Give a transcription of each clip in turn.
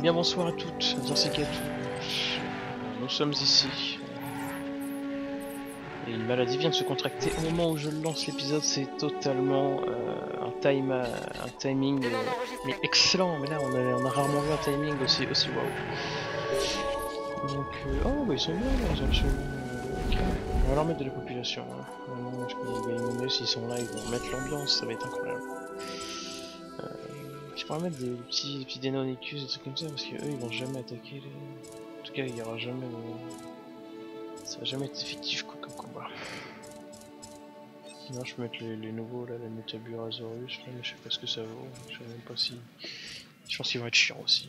Bien bonsoir à toutes, ainsi qu'à tous. Nous sommes ici. Et une maladie vient de se contracter au moment où je lance l'épisode, c'est totalement euh, un, time, euh, un timing euh, mais excellent. Mais là, on a, on a rarement vu un timing aussi, aussi wow. Donc, euh, oh, bah ils sont bien, ils ont ok. On va leur mettre de la population. Hein. S'ils sont là, ils vont mettre l'ambiance, ça va être incroyable. Je pourrais mettre des petits, des petits Deinonychus, des trucs comme ça, parce qu'eux ils vont jamais attaquer les... En tout cas, il y aura jamais. de- Ça va jamais être effectif quoi comme combat. Sinon, je peux mettre les, nouveaux là, les Metaburosaurus, là, mais je sais pas ce que ça vaut. Je sais même pas si. Je pense qu'ils vont être chiants aussi.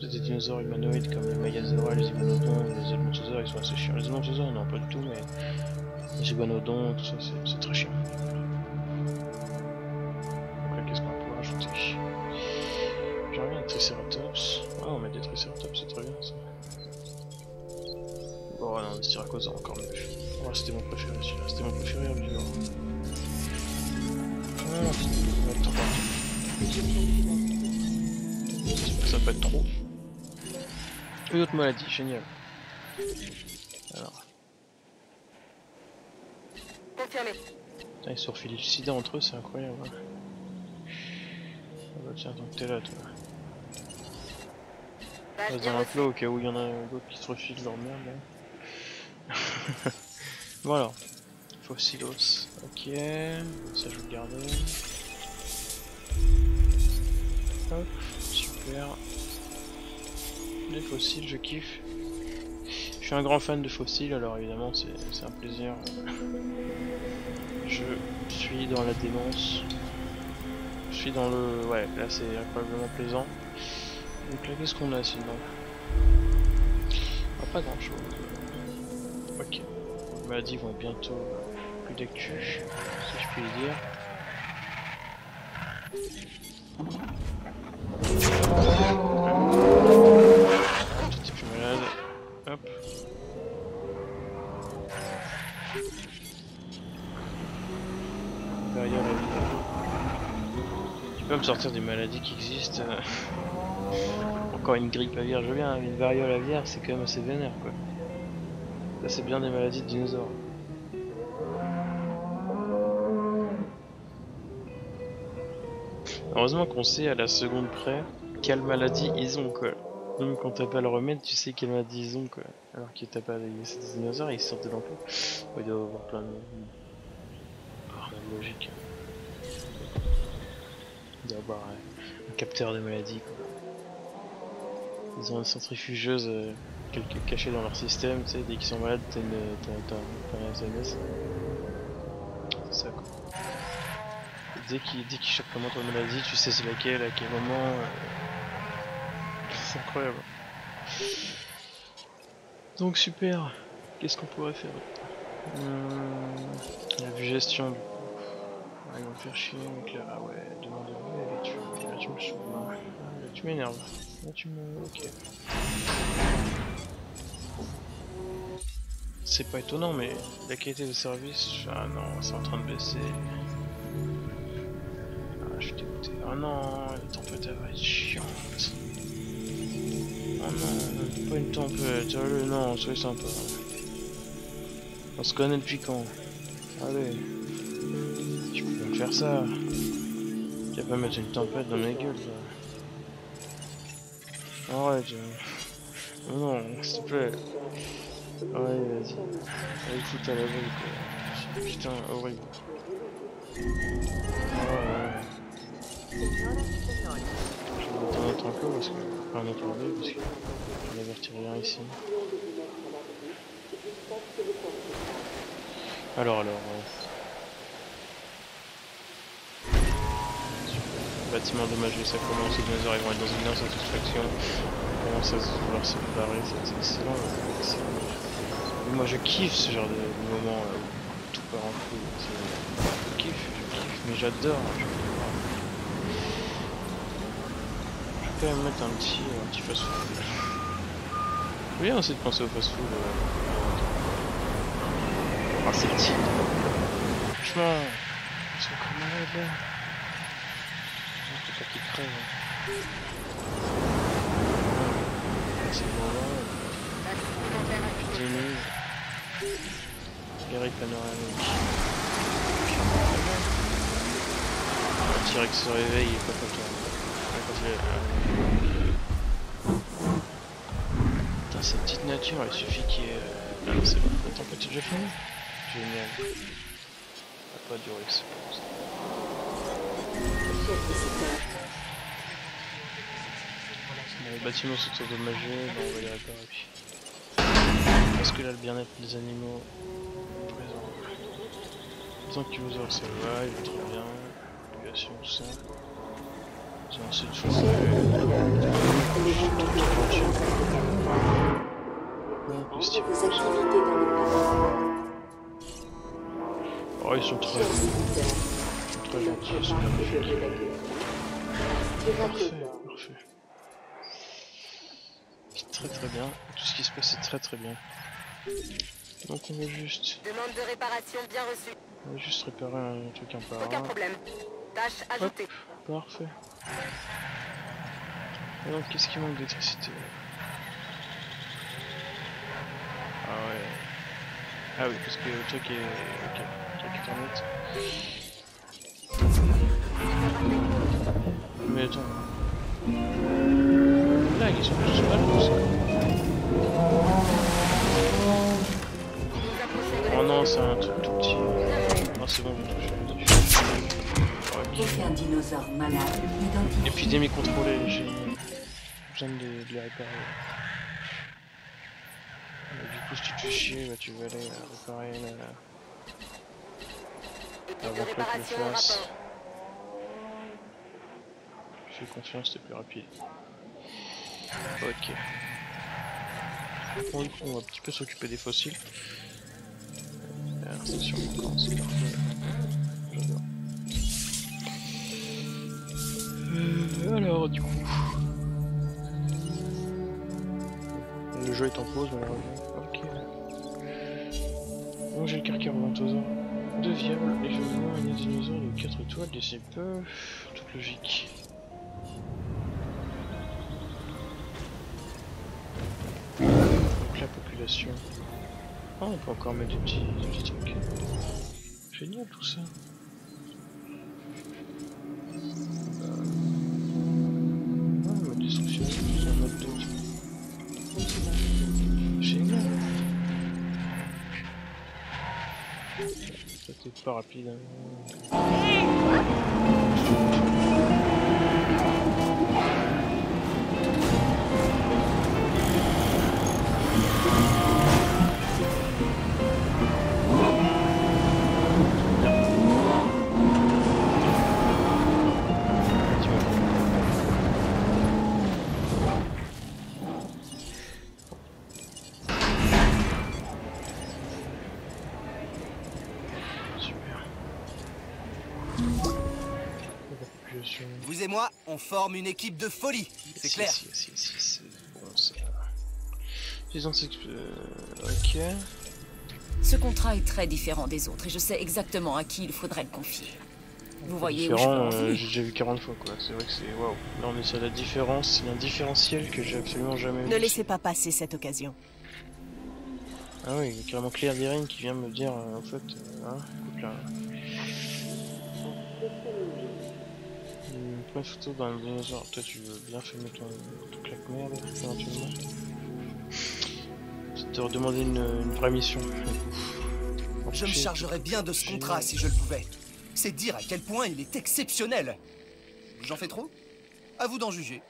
Peut-être des dinosaures humanoïdes comme les Mayasaura, les Iguanodons, les Edmontosaures, ils sont assez chiants. Les Edmontosaures, non, pas du tout, mais les Iguanodons, tout ça, c'est très chiant. Triceratops. Ah, on met des Triceratops, c'est très bien ça. Bon, non, des Styracosaures encore mieux. Ouais, c'était mon préféré celui-là, c'était mon préféré herbivore. Ah, mettre 3. J'espère que ça pas être trop. Une autre maladie, génial. Alors, Confirmé. putain, ils se refilent le sida entre eux, c'est incroyable. hein. Ah bah tiens, donc t'es là, toi. Dans reçue. l'enclos au cas où il y en a d'autres qui se refilent leur merde là. voilà. Fossilos. Ok. Ça je vais le garder. Hop. Super. Les fossiles, je kiffe. Je suis un grand fan de fossiles, alors évidemment c'est un plaisir. Je suis dans la démence. Je suis dans le... Ouais, là c'est incroyablement plaisant. Donc là, qu'est-ce qu'on a sinon? Ah, Pas grand chose. Ok. Les maladies vont bientôt plus d'actu, si je puis dire. Plus malade. Hop. Variole aviaire. Tu peux me sortir des maladies qui existent euh, encore une grippe aviaire, je mais une variole aviaire, c'est quand même assez vénère, quoi. Ça, c'est bien des maladies de dinosaures. Heureusement qu'on sait à la seconde près quelle maladie ils ont, quoi. Même quand t'as pas le remède, tu sais quelle maladie ils ont, quoi. Alors que t'as pas ces dinosaures, ils sortent de. Oh, il doit y avoir plein de... plein de logique. Il doit y avoir un capteur de maladies, quoi. Ils ont une centrifugeuse euh, cachée dans leur système, tu sais, dès qu'ils sont malades, t'as un SMS. C'est ça quoi. Dès qu'ils, dès qu'ils chopent comment ton maladie, tu sais c'est laquelle, à quel moment. euh, C'est incroyable. Donc super. Qu'est-ce qu'on pourrait faire Hum, La vue gestion du coup. Ils vont me faire chier, donc là, ah ouais, demande-moi, là tu, là tu me tu m'énerves. Là tu me... ok. C'est pas étonnant, mais la qualité de service, ah non, c'est en train de baisser. Ah, je suis dégoûté. Ah non, la tempête va être chiante. Oh non, pas une tempête, allez, non, soyez sympa. On se connaît depuis quand? Allez. Tu peux me faire ça. Tu vas pas mettre une tempête dans ma gueule, ça. Arrête. Oh non, s'il te plaît. Ouais, vas-y. Allez, fout à la gueule, quoi. Putain, horrible. Ah ouais. Je vais mettre un autre enclos parce que. Enfin, un autre enclos parce que. Je n'avertis rien ici. Alors, alors. euh, Bâtiment endommagé, ça commence, les dinosaures vont être dans une insatisfaction. On commence à vouloir se barrer, c'est c'est excellent. euh, excellent. Moi je kiffe ce genre de, moment euh, où tout part en c'est- Je kiffe, je kiffe, mais j'adore. Je... je vais quand même mettre un petit, un petit fast food. Faut bien aussi de penser au fast food. Euh... C'est le. Franchement, là. Hein. c'est moment. Épidémie. Guerre panoramique. T-Rex se réveille, il est pas quand Putain, cette petite nature, il suffit qu'il y ait... euh, Ah non, c'est bon. La tempête est déjà finie Génial. Ça va pas durer, bon. Les bâtiments sont endommagés, bon, on va les réparer. Est-ce que là, le bien-être des animaux est présent Tant que vous ça va, il va très bien. Population, tout ça. Ont assez de parc. Oh, ils sont très, ils sont très gentils, ils sont magnifiques. évacué. Parfait, Évacué. parfait. C'est très très bien. Tout ce qui se passe est très très bien. Donc on va juste, Demande de réparation bien reçue. on va juste réparer un truc un par Aucun un. problème. Tâche ajoutée. Parfait. Donc qu'est-ce qui manque d'électricité? Ah ouais. Ah oui, parce que le truc est... Ok, le truc est. Mais attends. Oh non, c'est un truc tout petit. Non, c'est bon, j'ai touché. Ok. Aucun dinosaure malade. Épidémie contrôlée, j'ai besoin de, les réparer. Du coup, si tu te fais chier, bah, tu vas aller euh, réparer la... De avant que fasse. rapport. Fais confiance, c'est plus rapide. Ok. Du coup, on va un petit peu s'occuper des fossiles. Alors, du coup. Le jeu est en pause, malheureusement. Ok. Donc, j'ai le Carcharodontosaure. Deux viables, et je demande un dinosaure de 4 étoiles, et c'est pas toute logique. Ah, on peut encore mettre des petits, des trucs. Génial tout ça. Euh... Ah, peut-être pas rapide. hein. On forme une équipe de folie, c'est clair. yes, yes, yes, yes, c'est bon ça. Disons que c'est. euh, Ok. Ce contrat est très différent des autres et je sais exactement à qui il faudrait le confier. Vous voyez où je euh, j'ai déjà vu 40 fois quoi. C'est vrai que c'est. Waouh. Là on est sur la différence, c'est un différentiel que j'ai absolument jamais vu. Ne laissez pas passer cette occasion. Ah oui, il y a carrément Claire Dirine qui vient me dire euh, en fait. euh, hein, écoute là. Une première photo d'un dinosaure. Toi tu veux bien filmer ton, ton claque-merde éventuellement. Je te redemander une, une vraie mission. Je me chargerais bien de ce contrat si je le pouvais. C'est dire à quel point il est exceptionnel. J'en fais trop? À vous d'en juger.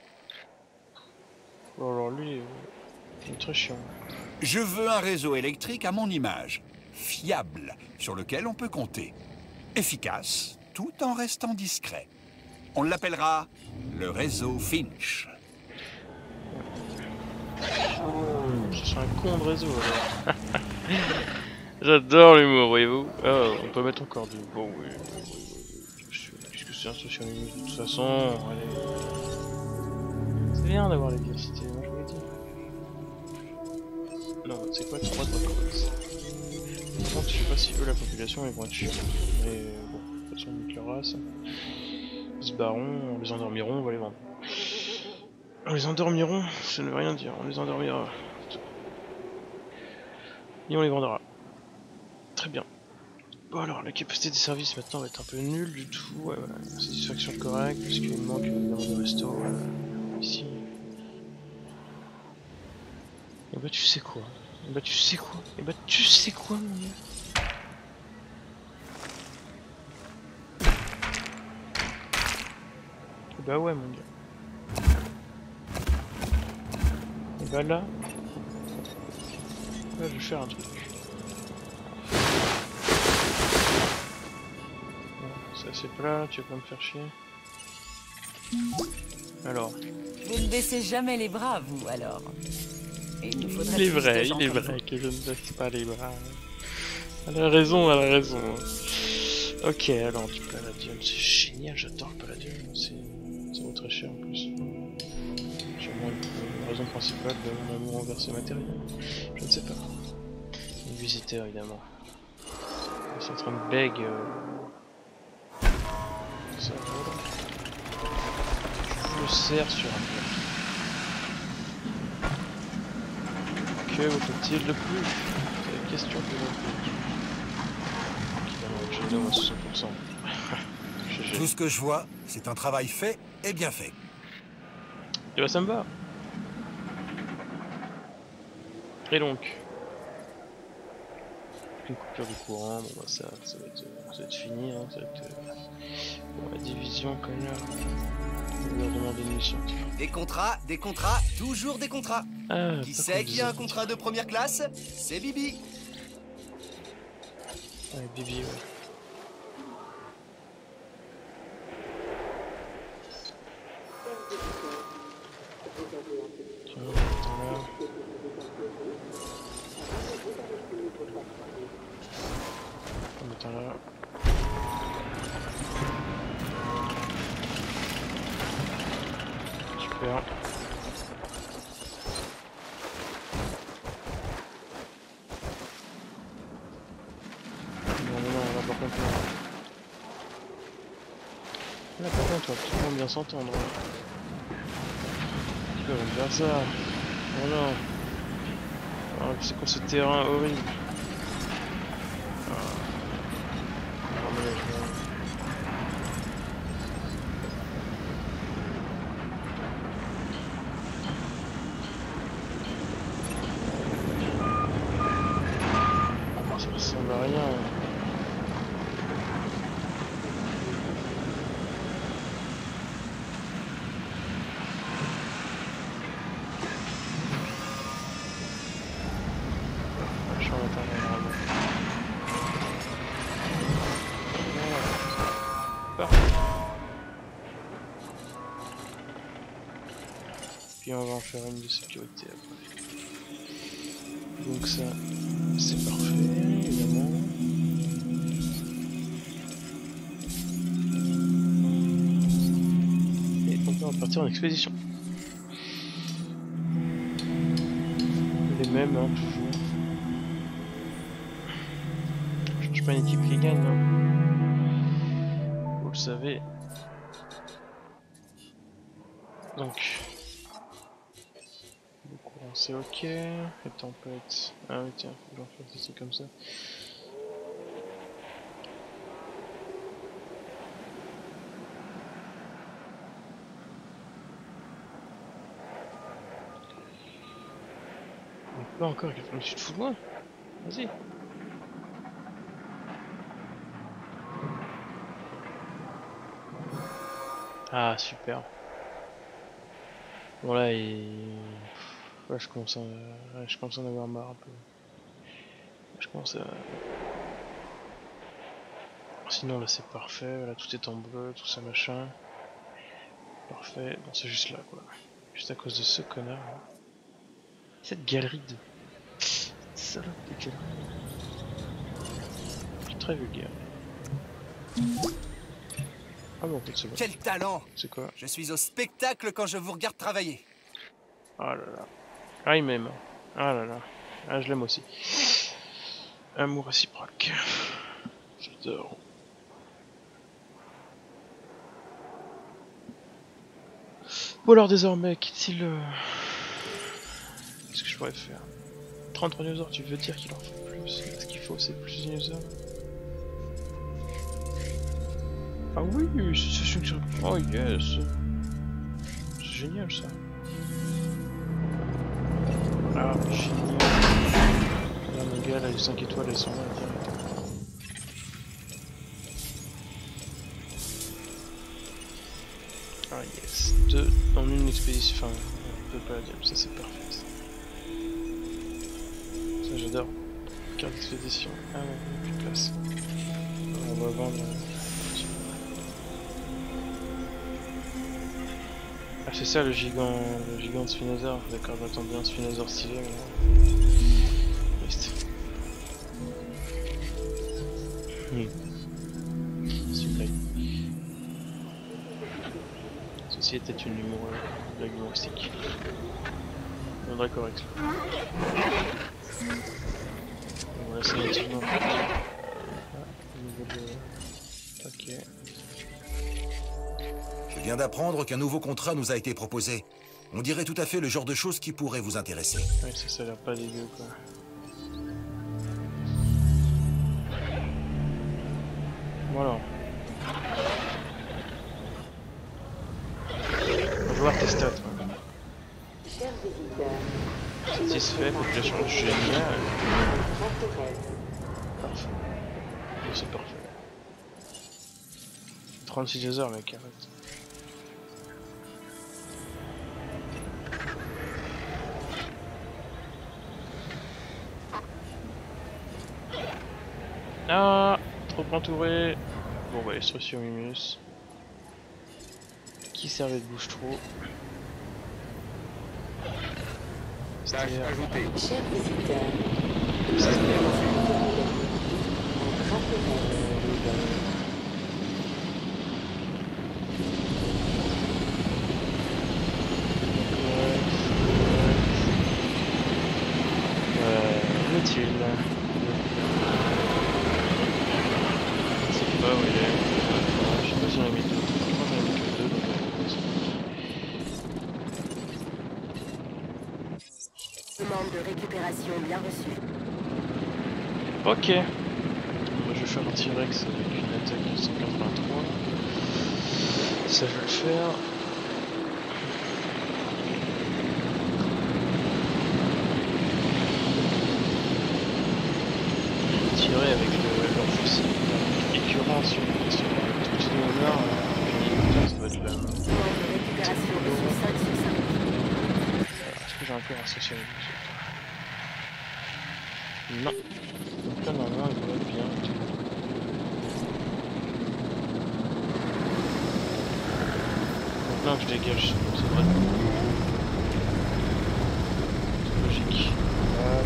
Bon, alors lui, euh, il est très chiant. Je veux un réseau électrique à mon image, fiable, sur lequel on peut compter, efficace, tout en restant discret. On l'appellera le réseau Finch. Ce serait un con de réseau alors. J'adore l'humour, voyez-vous. Ah, on peut mettre encore du. Bon, oui, oui, oui, oui, oui. Puisque c'est un socialisme, de toute façon, allez. C'est bien d'avoir la diversité, moi je vous l'ai dit. Non, c'est quoi 3 de Par contre, je sais pas si eux, la population, ils vont être chiants. Mais bon, de toute façon, on nique leur race. Barront, on les endormiront, on va les vendre. On les endormiront, ça ne veut rien dire, on les endormira. Et on les vendra. Très bien. Bon alors, la capacité des services maintenant va être un peu nulle du tout. Ouais. Satisfaction correcte, puisqu'il manque évidemment de resto ici. Et bah tu sais quoi? Et bah tu sais quoi? Et bah tu sais quoi mon bah ouais mon gars. Et bah là... Là je vais faire un truc. Bon, C'est plat, tu vas pas me faire chier. Alors, Vous ne baissez jamais les bras, vous, alors. Il il est vrai, il est vrai que je ne baisse pas les bras. Elle a raison, elle a raison. Ok, alors du palladium, c'est génial, j'adore le palladium, c'est très cher en plus. Sûrement une, raison principale de mon amour envers ces matériels. Je ne sais pas. Une visiteur évidemment. C'est en train de beg. Euh... Ça. Je le serre sur un plat. Que vous faut-il de plus? C'est la question que je me pose. Donne à 60%. GG. Tout ce que je vois, c'est un travail fait et bien fait. Et bah ça me va. Et donc une coupure du courant, bon bah ça, ça, va, être, ça va être fini, hein, ça va être... euh, Bon, la division, connard. On va leur demander une mission. Des contrats, des contrats, toujours des contrats. Ah, Qui pas c'est comme qui a un contrat de première classe? C'est Bibi. Ouais, Bibi, ouais. Bien s'entendre. Tu peux me faire ça. Oh. Oh, c'est quoi ce terrain horrible? Ah euh, Ça ressemble à rien. Je suis en attendant normalement. Voilà. Parfait. Puis on va en faire une de sécurité après. Donc ça, c'est parfait, évidemment. Et donc on va partir en expédition. Les mêmes, hein, toujours. Je cherche pas une équipe qui gagne, hein. Vous le savez. Donc. C'est ok. Les tempêtes. Ah oui tiens, faut que j'en fasse trucs comme ça. Pas encore, mais tu te fous de moi Vas-y. Ah super. Bon là il... Ouais, je commence à... ouais, je commence à en avoir marre un peu. Je commence à... Sinon là c'est parfait, là tout est en bleu, tout ça machin. Parfait, non c'est juste là quoi. Juste à cause de ce connard là. Cette galerie de... Cette salope de galerie. C'est très vulgaire. Ah bon c'est bon. Quel talent C'est quoi? Je suis au spectacle quand je vous regarde travailler. Ah là là. Ah, il m'aime. Ah là là. Ah, je l'aime aussi. Amour réciproque. J'adore. Bon alors désormais, euh, Qu'est-ce que je pourrais faire? 33 dinosaures, tu veux dire qu'il en faut plus? Ce qu'il faut, c'est plus de dinosaures Ah oui, c'est c'est- Oh yes C'est génial ça Ah, génial Là, mon gars, là, les 5 étoiles, elles sont là, direct. Ah yes, deux en une expédition, enfin, deux palladium, ça c'est parfait. Ça, Ça, j'adore. Carte d'expédition, ah a plus de place. On va vendre... c'est ça le gigant, le gigant de Spinosaur, d'accord, j'attendais un Spinosaur stylé mais. Triste. Hmm. Super. Ceci était une humour, blague humoristique. On viendra correct. Voilà, c'est un petit moment. Ah, au niveau de... Ok. Viens d'apprendre qu'un nouveau contrat nous a été proposé. On dirait tout à fait le genre de choses qui pourrait vous intéresser. Ouais, ça, ça a l'air pas dégueu quoi. Voilà. On va voir tes stats. Satisfait, population géniale. Parfait. Bon, C'est parfait. 36 heures mec, arrête. Entouré. Bon bah instruction Mimus. Qui servait de bouche trop. Tâche ajoutée. chers visiteurs, Euh, inutile. Je sais pas où il est. Je sais pas si j'en ai mis deux. Je crois que j'en ai mis que deux donc euh, Demande bien reçue. Ok. Moi, je vais faire un T-Rex avec une attaque de 183. Ça je vais le faire. Tirer avec le, leur fusil écurant sur, sur tout le nord. Putain, ça doit être la. Demande de récupération reçue 5 sur 5. Est-ce que j'ai encore un social Non. Donc là, normalement, il devrait être bien. Maintenant que je dégage, c'est vrai. C'est logique. Voilà,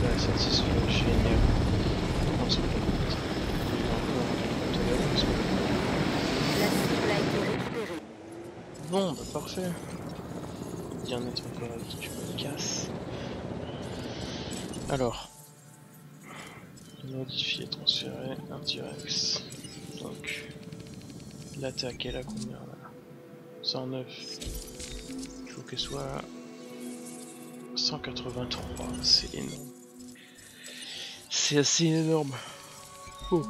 génial. Non, c'est pas bon. Il est un peu en- a bah parfait. Correct, tu me casses. Alors. Modifier, transférer, un T-Rex. Donc. L'attaque, elle a combien là 109. Il faut qu'elle soit 183, c'est énorme. C'est assez énorme. Oh.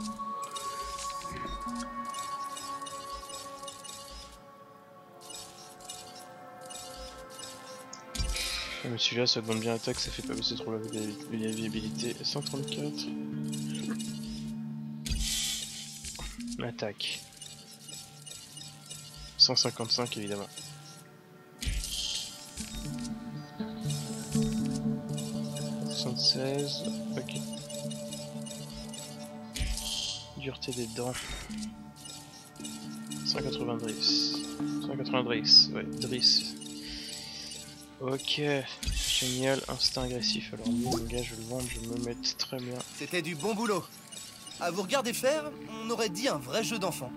Ah, mais celui-là, ça demande bien l'attaque, ça fait pas baisser trop la viabilité. 134. Attaque. 155 évidemment. « 76, ok. Dureté des dents. 180 Driss. 180 Driss, ouais, Driss. Ok, génial, instinct agressif. Alors mon gars, je le vendre, je me mettre très bien. C'était du bon boulot. À vous regarder faire, on aurait dit un vrai jeu d'enfant.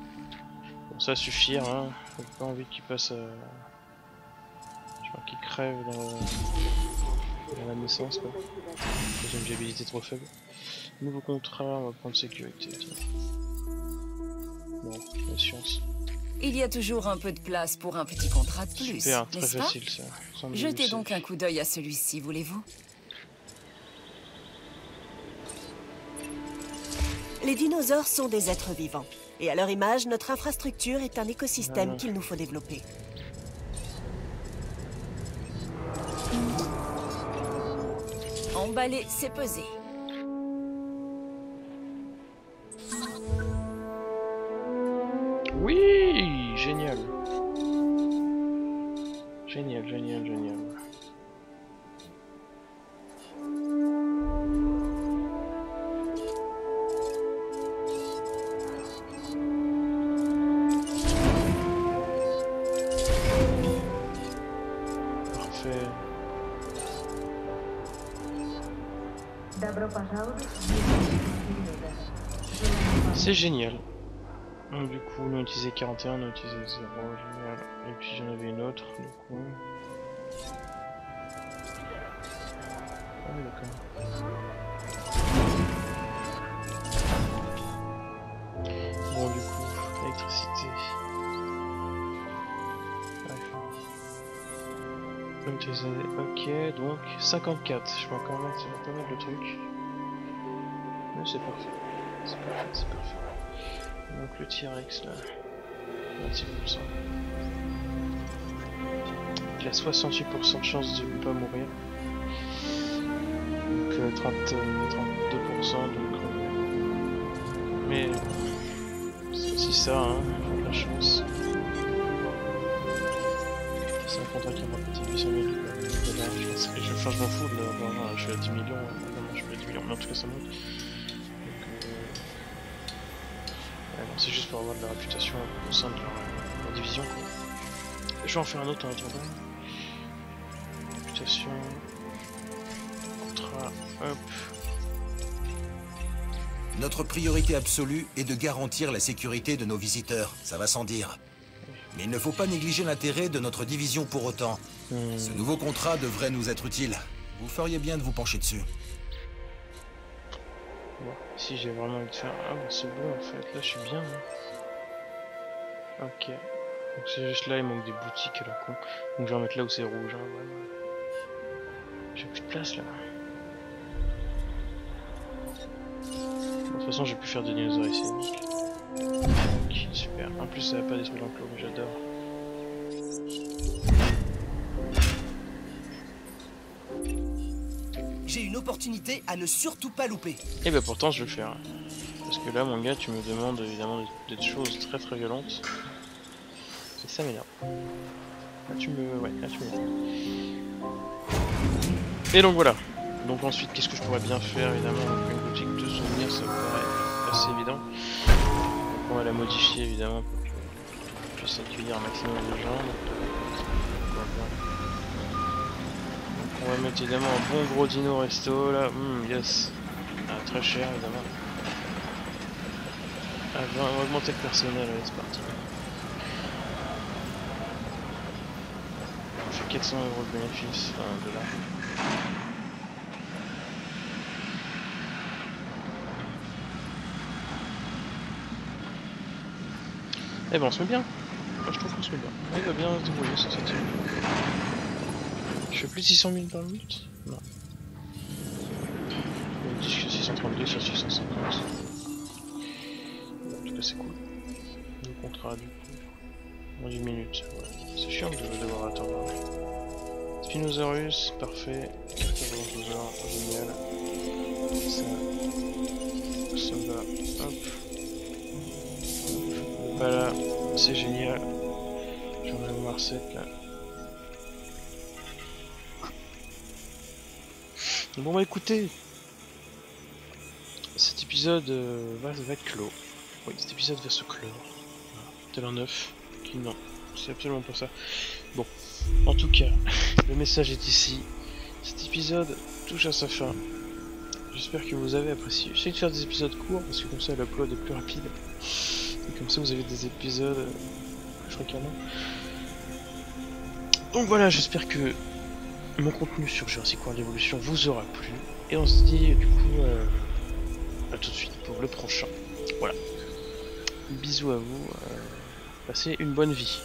Bon, ça va suffire, hein. J'ai pas envie qu'il passe à... Je crois qu'il crève dans, dans la naissance, quoi. J'ai une viabilité trop faible. Nouveau contrat, on va prendre sécurité, tiens. Bon, la science. Il y a toujours un peu de place pour un petit contrat de plus, Super, très n'est-ce pas facile ça. Jetez donc un coup d'œil à celui-ci, voulez-vous? Les dinosaures sont des êtres vivants. Et à leur image, notre infrastructure est un écosystème qu'il nous faut développer. Emballer, c'est peser. Génial. Du coup, on a utilisé 41, on a utilisé 0, génial. Et puis j'en avais une autre, du coup. Ah d'accord. Bon, du coup, électricité. Ok, donc 54. Je peux encore mettre, pas mettre le truc. Mais c'est parfait. C'est parfait, c'est parfait. Donc le T-Rex là, 26%. Il a 68% de chance de ne pas mourir. Donc euh, 30, euh, 32% de crever. Mais euh, c'est aussi ça, hein, de la chance. C'est un contrat qui m'a coûté 800 000 dollars. Je, je, m'en fous de l'argent, je suis à 10 millions. euh, non, je suis à 10 millions, mais en tout cas ça monte. C'est juste pour avoir de la réputation au sein de leur, leur division. Quoi. Je vais en faire un autre en attendant. Réputation. Contrat. Hop. Notre priorité absolue est de garantir la sécurité de nos visiteurs, ça va sans dire. Mais il ne faut pas négliger l'intérêt de notre division pour autant. Hmm, Ce nouveau contrat devrait nous être utile. Vous feriez bien de vous pencher dessus. Ici j'ai vraiment envie de faire. Ah, bah, c'est bon en fait. Là je suis bien. hein. Ok. Donc c'est juste là, il manque des boutiques à la con. Donc je vais en mettre là où c'est rouge. Hein. J'ai plus de place là. De toute façon, j'ai pu faire des dinosaures ici. Ok, super. En plus, ça va pas détruire l'enclos, mais j'adore. Opportunité à ne surtout pas louper. Et bah pourtant, je vais le faire. Parce que là, mon gars, tu me demandes évidemment des choses très très violentes. Et ça m'énerve. Là, tu me. Et donc voilà. Donc ensuite, qu'est-ce que je pourrais bien faire Évidemment, une boutique de souvenirs, ça me paraît assez évident. On va la modifier évidemment pour que puisse accueillir un maximum de gens. Donc, euh, voilà. Donc, on va mettre évidemment un bon gros dino resto là. Hum, yes. Ah, très cher évidemment. Ah, on va augmenter le personnel, allez, c'est parti. On fait 400 euros de bénéfice, enfin dollars. Eh ben on se met bien. Je trouve qu'on se met bien. Il va bien se débrouiller sur cette île. Je fais plus de 600 000 par minute Non. Dit que 632 sur 650. En tout cas c'est cool. Le contrat du coup. En 10 minutes. Ouais. C'est chiant de devoir attendre. Spinosaurus, parfait. Carcharodontosaure, génial. Ça. Va. Hop. Voilà, c'est génial. J'aimerais voir cette là. Bon bah écoutez, cet épisode euh, va, être clos. Oui, cet épisode va se clore. Tel un œuf. Non, c'est absolument pas ça. Bon, en tout cas, le message est ici. Cet épisode touche à sa fin. J'espère que vous avez apprécié. J'essaie de faire des épisodes courts parce que comme ça l'upload est plus rapide. Et comme ça vous avez des épisodes euh, plus fréquemment. Donc voilà, j'espère que mon contenu sur Jurassic World Evolution vous aura plu. Et on se dit du coup euh, à tout de suite pour le prochain. Voilà. Bisous à vous. euh, passer une bonne vie.